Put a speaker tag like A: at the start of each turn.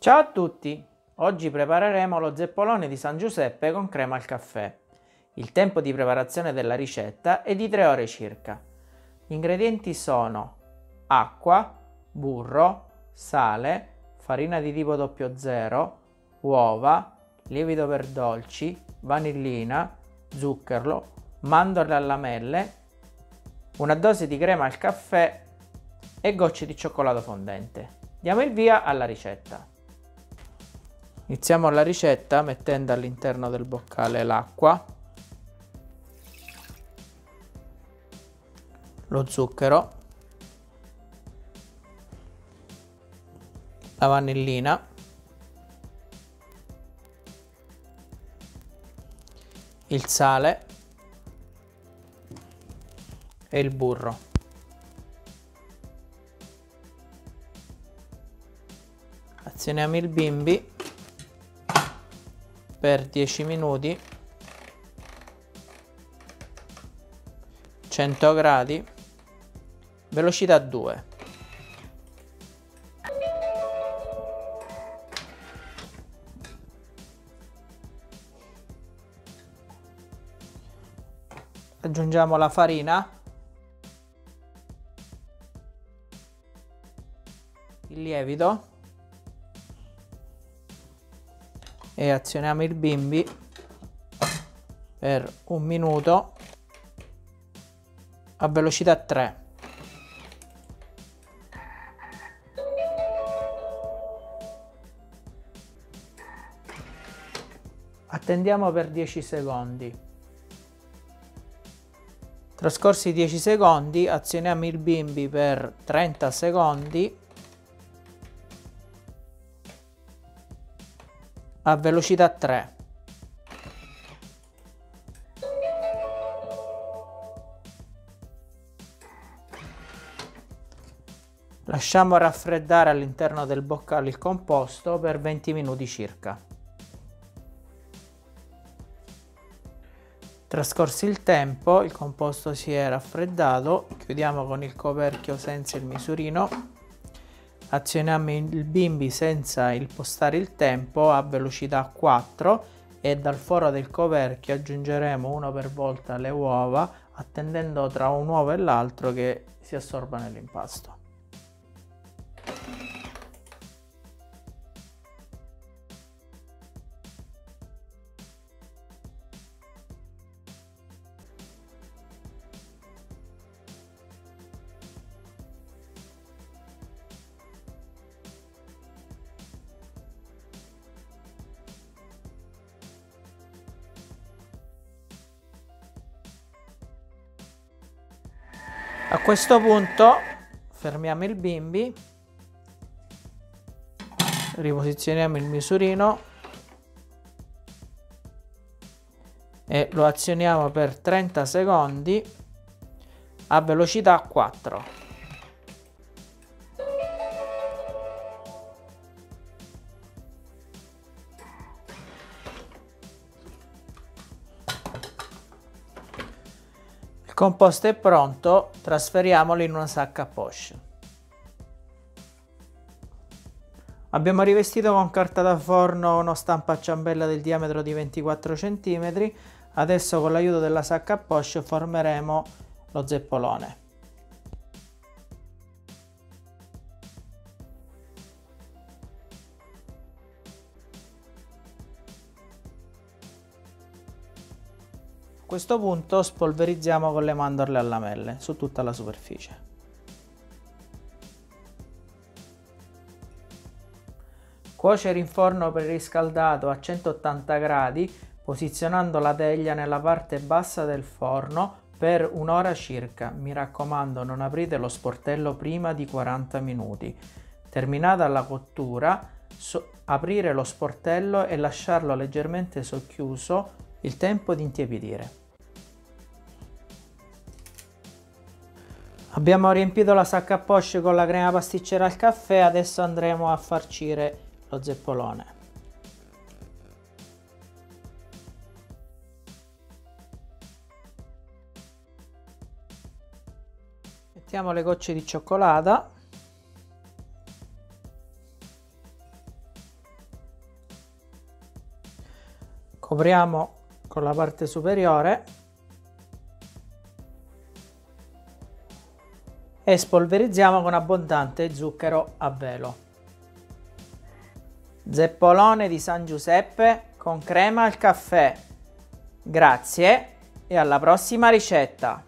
A: Ciao a tutti! Oggi prepareremo lo zeppolone di San Giuseppe con crema al caffè. Il tempo di preparazione della ricetta è di 3 ore circa. Gli ingredienti sono acqua, burro, sale, farina di tipo 00, uova, lievito per dolci, vanillina, zucchero, mandorle a lamelle, una dose di crema al caffè e gocce di cioccolato fondente. Diamo il via alla ricetta. Iniziamo la ricetta mettendo all'interno del boccale l'acqua, lo zucchero, la vanillina, il sale e il burro. Azioniamo il bimbi per 10 minuti. 100 gradi. Velocità 2 aggiungiamo la farina. Il lievito e azioniamo il bimbi per un minuto a velocità 3 attendiamo per 10 secondi. Trascorsi 10 secondi azioniamo il bimbi per 30 secondi a velocità 3. Lasciamo raffreddare all'interno del boccale il composto per 20 minuti circa. Trascorso il tempo, il composto si è raffreddato, chiudiamo con il coperchio senza il misurino, azioniamo il bimbi senza impostare il tempo a velocità 4 e dal foro del coperchio aggiungeremo uno per volta le uova attendendo tra un uovo e l'altro che si assorba nell'impasto. A questo punto fermiamo il bimbi, riposizioniamo il misurino e lo azioniamo per 30 secondi a velocità 4. Composto è pronto, trasferiamolo in una sacca poche. Abbiamo rivestito con carta da forno uno stampo a ciambella del diametro di 24 cm. Adesso con l'aiuto della sacca a poche formeremo lo zeppolone. Questo punto spolverizziamo con le mandorle a lamelle su tutta la superficie. Cuocere in forno preriscaldato a 180 gradi posizionando la teglia nella parte bassa del forno per un'ora circa. Mi raccomando non aprite lo sportello prima di 40 minuti. Terminata la cottura, so aprire lo sportello e lasciarlo leggermente socchiuso il tempo di intiepidire. Abbiamo riempito la sacca a poche con la crema pasticcera al caffè, adesso andremo a farcire lo zeppolone. Mettiamo le gocce di cioccolata. Copriamo con la parte superiore e spolverizziamo con abbondante zucchero a velo. Zeppolone di San Giuseppe con crema al caffè. Grazie e alla prossima ricetta!